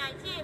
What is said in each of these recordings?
再见。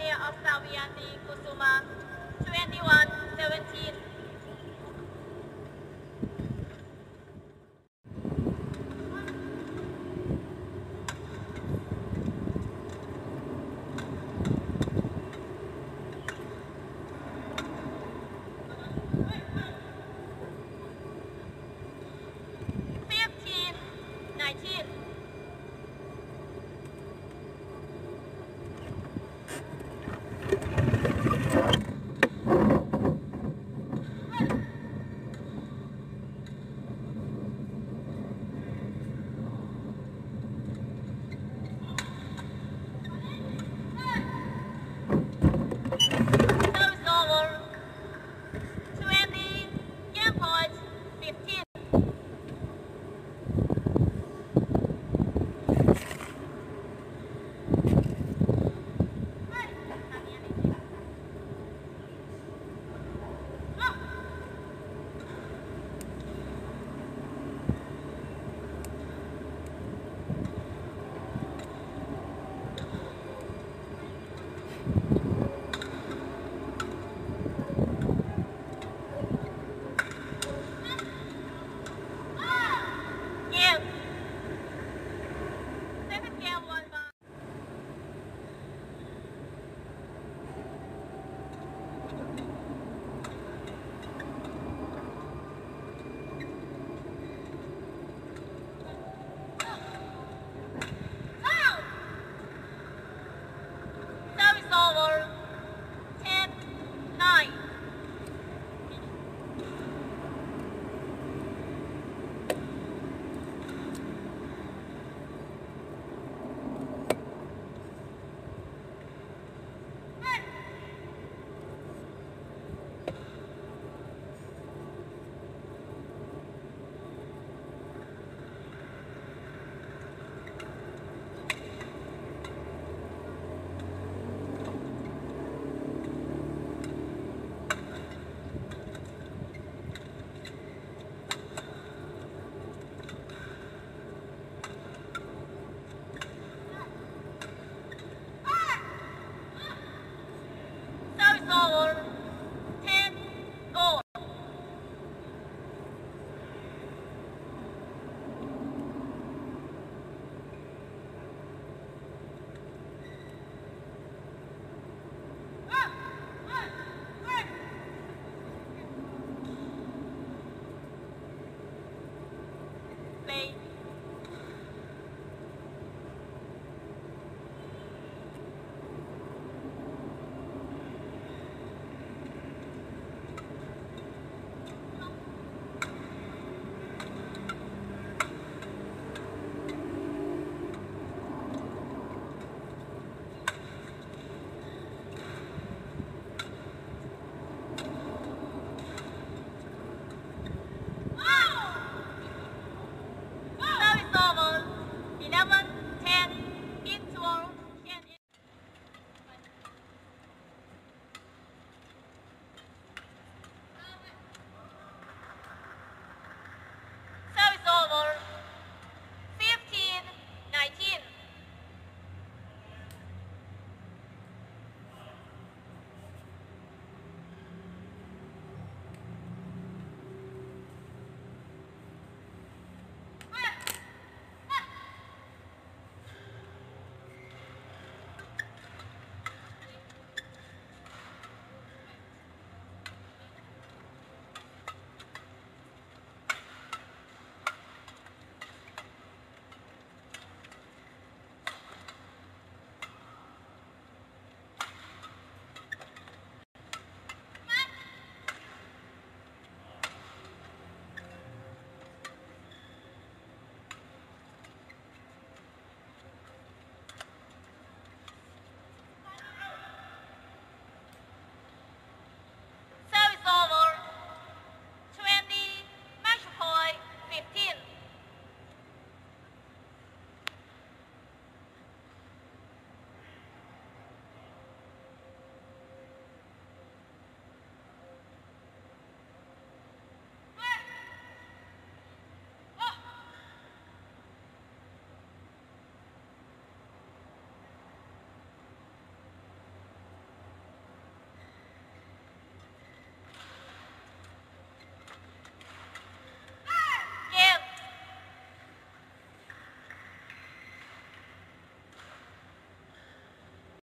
Player of Savianti Kusuma, 21-17